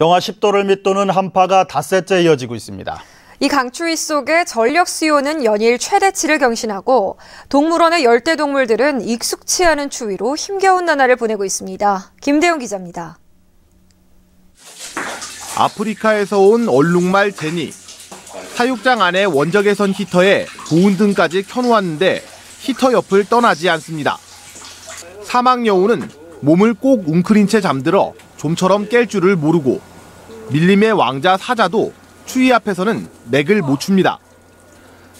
영하 10도를 밑도는 한파가 닷새째 이어지고 있습니다. 이 강추위 속에 전력 수요는 연일 최대치를 경신하고 동물원의 열대 동물들은 익숙치 않은 추위로 힘겨운 나날을 보내고 있습니다. 김대용 기자입니다. 아프리카에서 온 얼룩말 제니. 사육장 안에 원적외선 히터에 보온등까지 켜놓았는데 히터 옆을 떠나지 않습니다. 사막 여우는 몸을 꼭 웅크린 채 잠들어 좀처럼 깰 줄을 모르고 밀림의 왕자 사자도 추위 앞에서는 맥을 못 춥니다.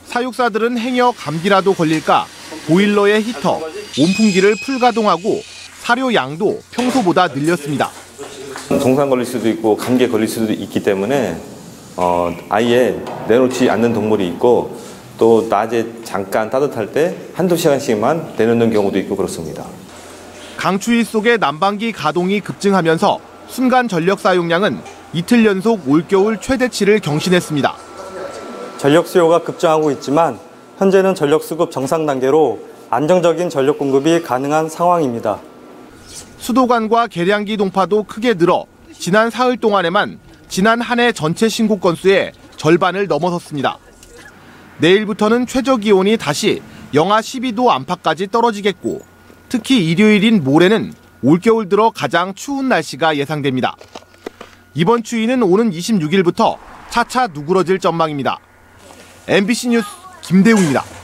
사육사들은 행여 감기라도 걸릴까 보일러의 히터, 온풍기를 풀가동하고 사료 양도 평소보다 늘렸습니다. 동상 걸릴 수도 있고 감기에 걸릴 수도 있기 때문에 어, 아예 내놓지 않는 동물이 있고 또 낮에 잠깐 따뜻할 때 한두 시간씩만 내놓는 경우도 있고 그렇습니다. 강추위 속에 난방기 가동이 급증하면서 순간 전력 사용량은 이틀 연속 올겨울 최대치를 경신했습니다. 전력 수요가 급증하고 있지만 현재는 전력 수급 정상 단계로 안정적인 전력 공급이 가능한 상황입니다. 수도관과 계량기 동파도 크게 늘어 지난 사흘 동안에만 지난 한 해 전체 신고 건수의 절반을 넘어섰습니다. 내일부터는 최저 기온이 다시 영하 12도 안팎까지 떨어지겠고 특히 일요일인 모레는 올겨울 들어 가장 추운 날씨가 예상됩니다. 이번 추위는 오는 26일부터 차차 누그러질 전망입니다. MBC 뉴스 김대웅입니다.